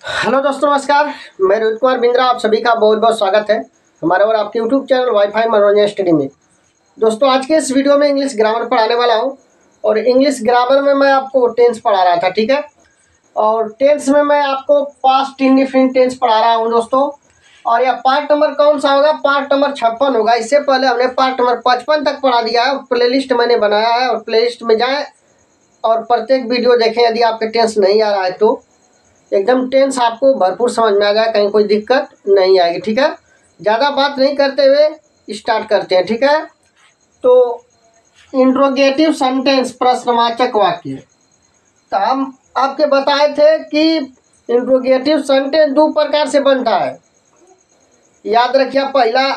Hello दोस्तों, नमस्कार। मैं रोहित कुमार बिंद्रा, आप सभी का बहुत बहुत स्वागत है हमारे और आपके YouTube channel WiFi Manoranjan study में। दोस्तों, आज के इस वीडियो में इंग्लिश ग्रामर पढ़ाने वाला हूँ और इंग्लिश ग्रामर में मैं आपको टेंस पढ़ा रहा था, ठीक है? और टेंस में मैं आपको पास्ट इंडिफिन टेंस पढ़ा रहा हूँ दोस्तों। और यह पार्ट नंबर कौन सा होगा? पार्ट नंबर छप्पन होगा। इससे पहले हमने पार्ट नंबर पचपन तक पढ़ा दिया है प्ले मैंने बनाया है और प्ले में जाएँ और प्रत्येक वीडियो देखें यदि आपके टेंस नहीं आ रहा है तो। एकदम टेंस आपको भरपूर समझ में आ जाए कहीं कोई दिक्कत नहीं आएगी, ठीक है? ज़्यादा बात नहीं करते हुए स्टार्ट करते हैं, ठीक है? तो इंट्रोगेटिव सेंटेंस प्रश्नवाचक वाक्य। तो हम आपके बताए थे कि इंट्रोगेटिव सेंटेंस दो प्रकार से बनता है। याद रखिए, पहला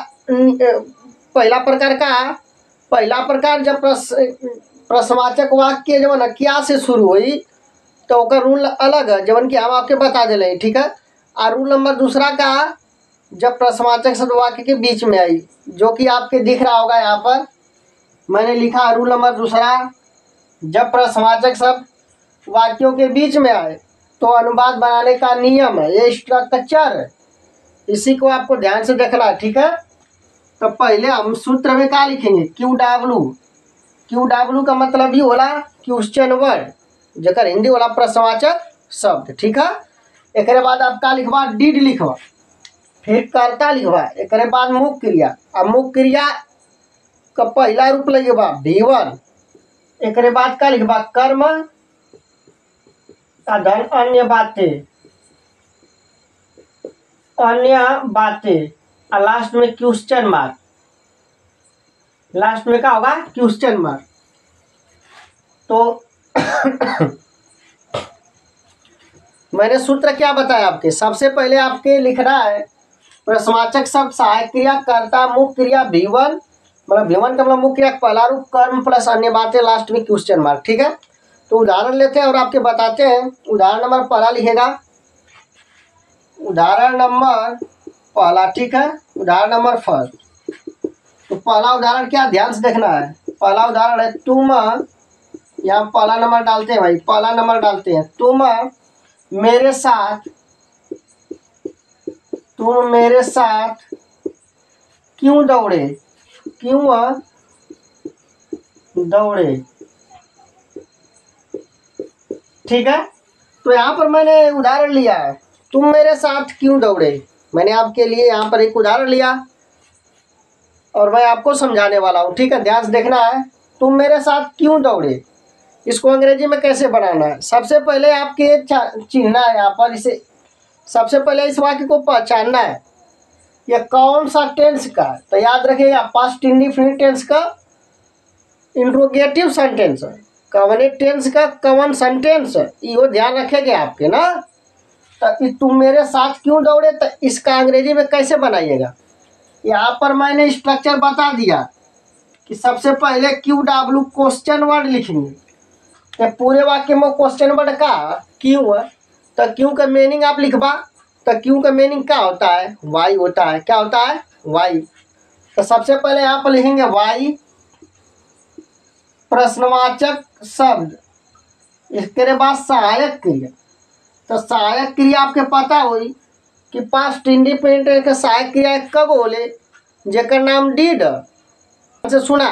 पहला प्रकार का, पहला प्रकार जब प्रश्न, प्रश्नवाचक वाक्य जब ना, क्या से शुरू हुई? तो ओकर रूल अलग है जवन कि हम आपके बता दे दिले, ठीक है? और रूल नंबर दूसरा का जब प्रश्नवाचक शब्द वाक्य के बीच में आई, जो कि आपके दिख रहा होगा यहाँ पर, मैंने लिखा रूल नंबर दूसरा, जब प्रश्नवाचक शब्द वाक्यों के बीच में आए तो अनुवाद बनाने का नियम है, ये स्ट्रक्चर इसी को आपको ध्यान से देखना है, ठीक है? तो पहले हम सूत्र में क्या लिखेंगे? क्यू डब्लू क्यू डब्लू का मतलब ही होला क्वेश्चन वर्ड। जकर हिंदी वाला प्रश्नवाचक शब्द, ठीक है? एक बाद आप का लिखवा डीड लिखवा। फिर कर्ता लिखवा। एक बाद मुख्य क्रिया। अब मुख्य क्रिया का पहला रूप लगेगा भीवन एक बाद का लिखवा कर्म। धन अन्य बातें। अन्य बातें। और लास्ट में क्वेश्चन मार्क लास्ट में क्या होगा? क्वेश्चन मार्क तो मैंने सूत्र क्या बताया आपके? सबसे पहले आपके लिखना है प्रश्नवाचक शब्द सहायक क्रिया, कर्ता मुख्य क्रिया, भीवन मतलब भीवन का मतलब मुख्य क्रिया पहला रूप, कर्म प्लस अन्य बातें लास्ट में क्वेश्चन मार्क ठीक है? तो उदाहरण लेते हैं और आपके बताते हैं। उदाहरण नंबर पहला लिखेगा। उदाहरण नंबर पहला, ठीक है? उदाहरण नंबर फ़र्स्ट। तो पहला उदाहरण क्या? ध्यान से देखना है। पहला उदाहरण है, तुम यहाँ पहला नंबर डालते हैं भाई, पहला नंबर डालते हैं। तुम मेरे साथ, तुम मेरे साथ क्यों दौड़े? क्यों दौड़े। ठीक है? तो यहाँ पर मैंने उदाहरण लिया है। तुम मेरे साथ क्यों दौड़े? मैंने आपके लिए यहाँ पर एक उदाहरण लिया और मैं आपको समझाने वाला हूँ। ठीक है? ध्यान देखना है। तुम मेरे साथ क्यों दौड़े? इसको अंग्रेज़ी में कैसे बनाना है? सबसे पहले आपके चिन्हना है यहाँ पर, इसे सबसे पहले इस वाक्य को पहचानना है। यह कौन सा टेंस का तो याद रखिएगा पास्ट इंडिफिनिट टेंस का इंट्रोगेटिव सेंटेंस है। कवने टेंस का? कवन सेंटेंस है। यो ध्यान रखेंगे आपके ना। तो तुम मेरे साथ क्यों दौड़े? तो इसका अंग्रेज़ी में कैसे बनाइएगा? यहाँ पर मैंने स्ट्रक्चर बता दिया कि सबसे पहले क्यू डब्ल्यू क्वेश्चन वर्ड लिखेंगे। तो पूरे वाक्य में क्वेश्चन वर्ड का क्यों है? तो क्यों का मीनिंग आप लिखवा? तो क्यों का मीनिंग क्या होता है? वाई होता है। क्या होता है? वाई तो सबसे पहले यहाँ पर लिखेंगे वाई प्रश्नवाचक शब्द। इसके बाद सहायक क्रिया। तो सहायक क्रिया आपके पता हुई कि पास्ट इंडिपेंडेंट के सहायक क्रिया कब बोले जेकर नाम डीड से सुना।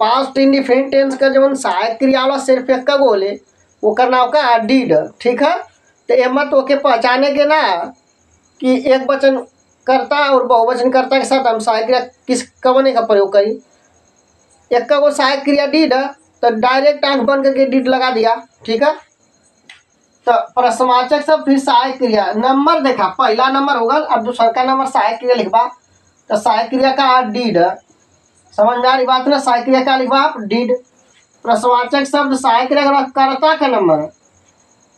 पास्ट इंडिफिनिट टेंस का जब सहायक क्रिया वाला सिर्फ़ एक कब बोले वो का का डीड ठीक है? तो एम तो के पहचाने के ना कि एक वचन करता और बहुवचन करता के साथ हम सहायक क्रिया किस कवने का प्रयोग करी। एक का वो सहायक क्रिया डीड तो डायरेक्ट आँख बन करके डीड लगा दिया, ठीक है? तो प्रश्नवाचक सब फिर सहायक क्रिया। नंबर देखा, पहला नंबर होगा, अब दूसरा का नंबर सहायक क्रिया लिखवा। तो सहायक क्रिया का डीड। समझ में आ रही बात ना क्रिया का आप डीड। प्रश्नवाचक शब्द क्रिया कर्ता का नंबर?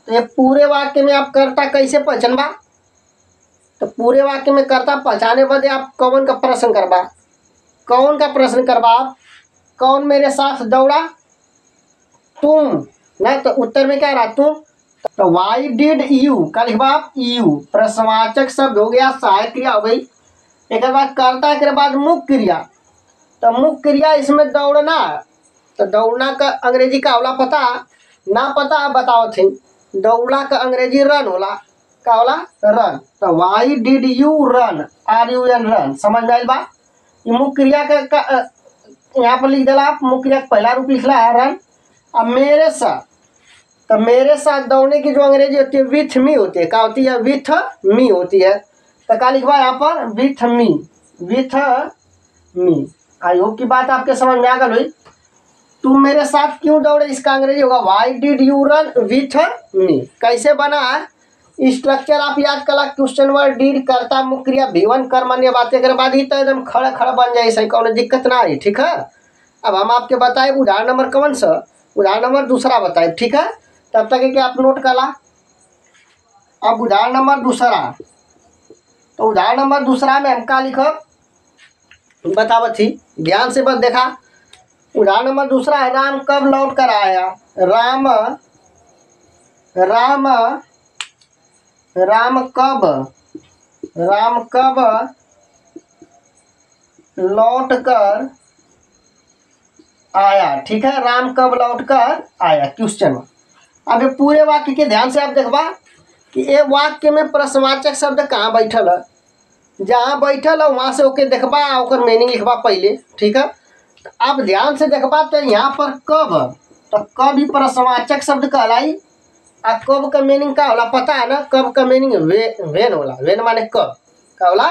तो ये पूरे वाक्य में आप कर्ता कैसे पहचानबा तो पूरे वाक्य में कर्ता पहचाने बदे आप कौन का प्रश्न करवा कौन का प्रश्न करवा आप? कौन मेरे साथ दौड़ा? तुम। ना तो उत्तर में क्या रहा? तुम। तो वाई डिड यू का लिखवा आप? यू प्रश्नवाचक शब्द हो गया सहायक क्रिया हो गई। एक बाद कर्ता के बाद मुख्य क्रिया। तो मुख्य क्रिया इसमें दौड़ना तो दौड़ना का अंग्रेज़ी का होला पता ना पता बताओ थे। दौड़ा का अंग्रेज़ी रन होला का होला? रन तो why did you run R U N run समझ में आइल बा? मुख्य क्रिया का, का यहाँ पर लिख दिला आप मुख्य क्रिया का पहला रूप लिखला है रन अब मेरे साथ तो मेरे साथ दौड़ने की जो अंग्रेज़ी होती है विथ मी होती है। क्या होती है? विथ मी होती है। तो क्या लिखवा यहाँ पर? With me with me I hope की बात आपके समझ में आ गई हुई तुम मेरे साथ क्यों दौड़े? इसका अंग्रेज़ी होगा why did you run with me कैसे बना है? स्ट्रक्चर आप याद कला क्वेश्चन वर्ड डीड करता मुख्य क्रिया भी वन कर्म अन्य बातें के बाद ही तो एकदम खड़ा खड़ा बन जाए सही कौन दिक्कत ना आई ठीक है? अब हम आपके बताए, उदाहरण नंबर कौन सा? उदाहरण नंबर दूसरा बताए, ठीक है? तब तक कि आप नोट कला अब उदाहरण नंबर दूसरा। तो उदाहरण नंबर दूसरा में हम का लिखब बतावत थी। ध्यान से बस देखा उदाहरण नंबर दूसरा है, राम कब लौट कर आया? राम राम राम कब राम कब लौट कर आया? ठीक है, राम कब लौट कर आया? क्वेश्चन। अब ये पूरे वाक्य के ध्यान से आप देखबा कि ये वाक्य में प्रश्नवाचक शब्द कहाँ बैठल है? जहाँ बैठल है, वहाँ से ओके देखबा, ओकर मीनिंग लिखबा पहले, ठीक है? आप ध्यान से देखबा तो यहाँ पर कब तो कब ही प्रश्नवाचक शब्द कहलाई, आ कब का मीनिंग का होला पता है ना? कब का मीनिंग वे, वेन होला। वेन माने कब, का होला?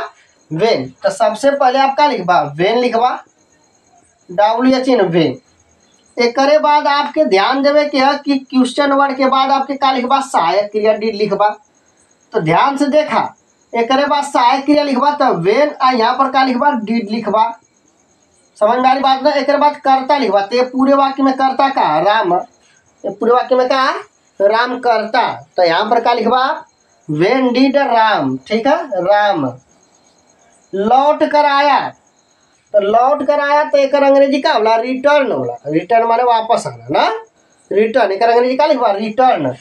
वेन। तो सबसे पहले आप का लिखबा? वेन लिखबा। W H in when. एकरे बाद आपके ध्यान देवे के है कि क्वेश्चन वर्ड के बाद आपके का लिखबा? सहायक क्रिया डी लिखबा। तो ध्यान से देखा एकरे बाद सहायक क्रिया लिखबा तो वेन, आ यहाँ पर का लिखबा? डीड लिखबा। समझ में बात ना एक बाद कर्ता लिखबा। तो ये पूरे वाक्य में कर्ता का? राम। ये पूरे वाक्य में का? राम करता। तो यहाँ पर का लिखबा? When did Ram. ठीक है? राम। लौट कर आया। तो लौट कर आया तो एक अंग्रेज़ी का होला रिटर्न होला रिटर्न माने वापस आना, ना? रिटर्न एक अंग्रेज़ी का लिखबा रिटर्न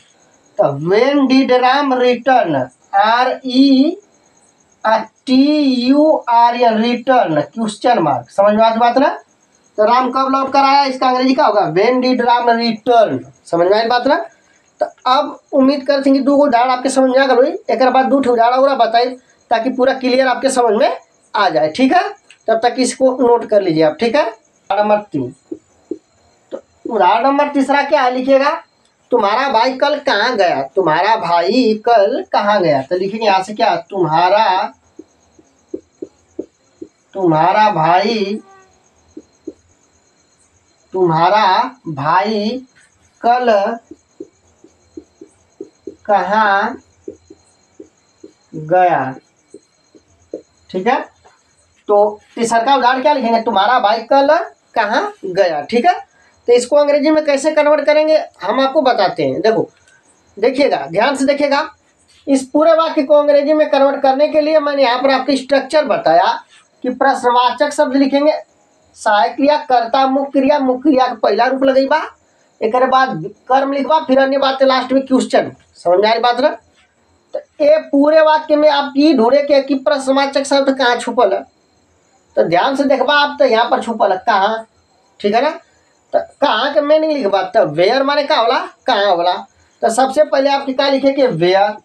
तो when did Ram return R E T U R N return question mark समझ में आज बात ना? तो राम कब लौट कर आया इसका अंग्रेज़ी क्या होगा? वेन डिड राम रिटर्न समझ में आई बात ना? तो अब उम्मीद करते हैं कि दो उदाहरण आपके समझ में आ गई एक बाद दो उदाहरण और बताए, ताकि पूरा क्लियर आपके समझ में आ जाए। ठीक है? तब तक इसको नोट कर लीजिए आप। ठीक है? उदाहरण नंबर तीन। तो उदाहरण नंबर तीसरा क्या है? लिखिएगा। तुम्हारा भाई कल कहाँ गया? तुम्हारा भाई कल कहाँ गया? तो लिखेंगे यहाँ से क्या? तुम्हारा तुम्हारा भाई तुम्हारा भाई कल कहाँ गया? ठीक है? तो तीसरा का उदाहरण क्या लिखेंगे? तुम्हारा भाई कल कहाँ गया? ठीक है? तो इसको अंग्रेज़ी में कैसे कन्वर्ट करेंगे? हम आपको बताते हैं। देखो, देखिएगा, ध्यान से देखिएगा। इस पूरे वाक्य को अंग्रेज़ी में कन्वर्ट करने के लिए मैंने यहाँ पर आपके स्ट्रक्चर बताया कि प्रश्नवाचक शब्द लिखेंगे। सहायक क्रिया, कर्ता, मुख्य क्रिया मुख्य क्रिया का पहला रूप लगेगा एक बाद कर्म लिखबा फिर अन्य बात लास्ट में क्वेश्चन समझ में आ रही बात ना? तो ये पूरे वाक्य में आप ये ढूंढे के कि प्रश्नवाचक शब्द कहाँ छुपल है। तो ध्यान से देखबा आप तो यहाँ पर छुपल है। कहाँ? ठीक है ना? कहाँ के मीनिंग लिखबा तो वेयर माने का होला? कहाँ होला? तो सबसे पहले आपके क्या लिखे कि वेयर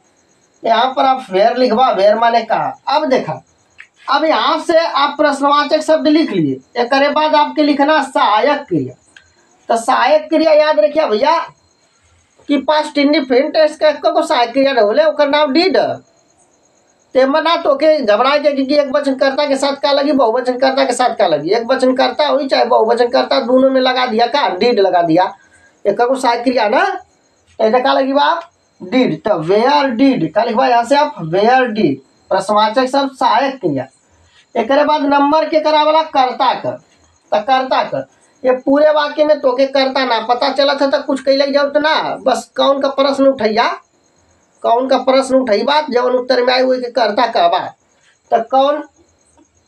यहाँ पर आप वेयर लिखबा वेयर माने कहाँ? अब देखा। अब यहाँ से आप प्रश्नवाचक शब्द लिख लिए। एक बाद आपके लिखना सहायक क्रिया। तो सहायक क्रिया याद रखिए भैया कि पास्ट टेस्ट का सहायक क्रिया न ओकर नाम डीड तेमा ना तो के घबरा के कि एक वचन कर्ता के साथ का लगी बहुवचन कर्ता के साथ का लगी। एक वचन कर्ता हुई, चाहे बहुवचन कर्ता दोनों में लगा दिया का डीड लगा दिया। एक को सहायक क्रिया ना? ऐसा का लगी बाप, डीड। तो वेयर डीड का लिखवा यहाँ से आप वेयर डीड प्रश्नवाचक शब्द सहायक क्रिया। एक बाद नंबर के करा वाला कर्ता कर। तो कर्ता कर। ये पूरे वाक्य में तोके करता ना पता चला था तो कुछ कही लग जाओ तो ना। बस कौन का प्रश्न उठैया? कौन का प्रश्न उठाई बात? जब उत्तर में आई कि करता कहबा तो कौन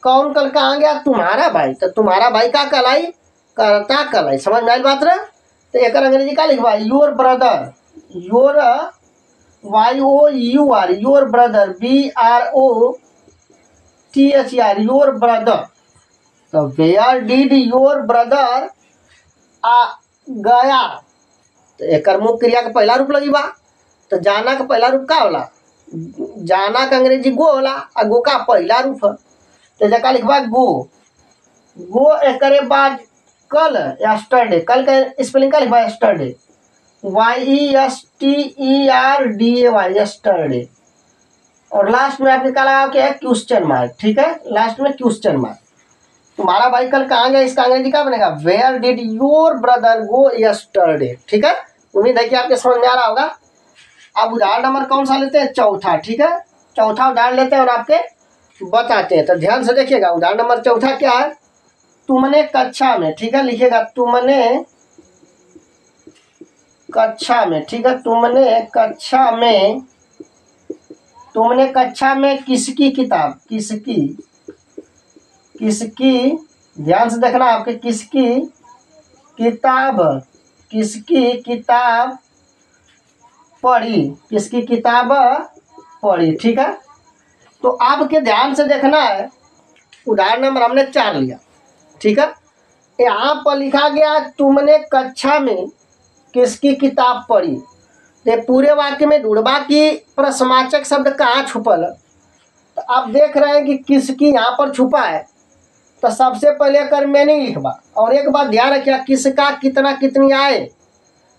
कौन कल कहाँ गया? तुम्हारा भाई। तो तुम्हारा भाई का कलाई करता कलाई समझ में आई बात रे? तो एक अंग्रेज़ी का लिखवा your brother your Y O U R your brother B R O T H R your brother तो वेयर डिड योर ब्रदर आ गया? तो एक मुख्य क्रिया का पहला रूप लगी बा। तो जाना का पहला रूप का होला? जाना का अंग्रेज़ी गो होला, आ गो का पहला रूप है? तो जका लिखवा गो। गो एकरे बाद कल यस्टरडे कल का स्पेलिंग का लिखबा yesterday Y S T E R D A Y yesterday और लास्ट में आपने क्या लगा के है क्वेश्चन मार्क ठीक है? लास्ट में क्वेश्चन मार्क तुम्हारा भाई कल कहाँ गया? इसका अंग्रेज़ी क्या बनेगा। Where did your brother go yesterday ठीक है? उम्मीद है कि आपके समझ में आ रहा होगा। अब उदाहरण नंबर कौन सा लेते हैं? चौथा, ठीक है? चौथा उदाहरण लेते हैं और आपके बताते हैं। तो ध्यान से देखिएगा उदाहरण नंबर चौथा क्या है? तुमने कक्षा में, ठीक है? लिखिएगा, तुमने कक्षा में, ठीक है? तुमने कक्षा में, तुमने कक्षा में किसकी किताब, किसकी किसकी, ध्यान से देखना आपके, किसकी किताब किसकी किताब पढ़ी किसकी किताब पढ़ी, ठीक है? तो आपके ध्यान से देखना है, उदाहरण नंबर हमने चार लिया, ठीक है? यहाँ पर लिखा गया, तुमने कक्षा में किसकी किताब पढ़ी? तो पूरे वाक्य में ढूंढबा की प्रश्नवाचक शब्द कहाँ छुपल? तो आप देख रहे हैं कि किसकी यहाँ पर छुपा है। तो सबसे पहले कर मैंने लिखवा और एक बात ध्यान रखिए किसका कितना कितनी आए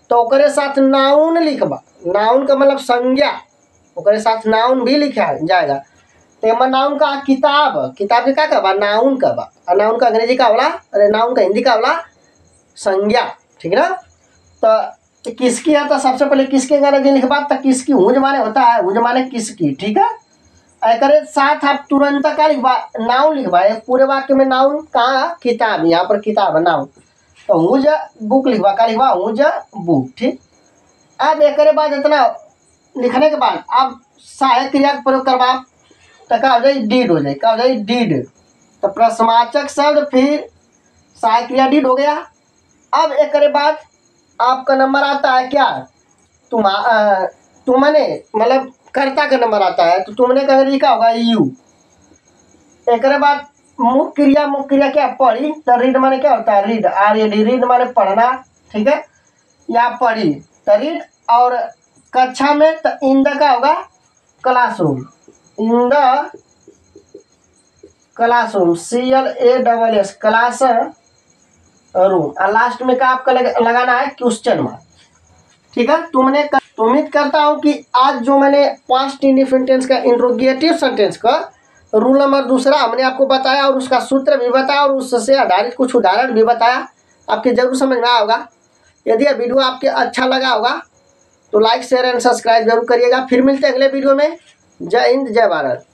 तो साथ नाउन लिखबा। नाउन का मतलब संज्ञा। ओकरे साथ नाउन भी लिखा जाएगा। तो एमा नाउन का किताब किताब के का कहबा? नाउन कहबा। और नाउन का अंग्रेज़ी का होला अरे नाउन का हिंदी का होला संज्ञा। ठीक है ना? तो किसकी है? तो सबसे पहले किसके अंग्रेज़ी लिखबा? तो किसकी हुंज माने होता है? हुंज माने किसकी? ठीक है? एकरे साथ आप तुरंत का लिखबा। नाउन लिखबा। पूरे वाक्य में नाउन कहाँ किताब, यहाँ पर किताब नाउन। तो हुज बुक लिखवा, का लिखबा हुज बुक, ठीक? अब एक बाद इतना लिखने के बाद आप सहायक क्रिया का प्रयोग करवा तो क्या हो जाए डीड हो जाए क्या हो जाए डीड। तो प्रश्नवाचक शब्द फिर सहायक क्रिया डीड हो गया। अब एक बाद आपका नंबर आता है क्या? तुम तुमने मतलब कर्ता का नंबर आता है तो तुमने का लिखा होगा? यू। एक बाद मुख्य क्रिया मुख्य क्रिया क्या? पढ़ी? तो रीड माने क्या होता है? Read R E A D माने पढ़ना ठीक है? या पढ़ी। तो रीड और कक्षा में तो इन द का होगा classroom. In the classroom. C L A double S. Class room. और लास्ट में क्या आपका लग, लगाना है? Question mark. ठीक है? तुमने कर, उम्मीद करता हूँ कि आज जो मैंने पास्ट इंडिफिन टेंस का इंट्रोगेटिव सेंटेंस का रूल नंबर दूसरा हमने आपको बताया और उसका सूत्र भी बताया और उससे आधारित कुछ उदाहरण भी बताया। आपके ज़रूर समझ में आया होगा। यदि यह वीडियो आपके अच्छा लगा होगा तो लाइक शेयर एंड सब्सक्राइब ज़रूर करिएगा। फिर मिलते हैं अगले वीडियो में। जय हिंद, जय भारत।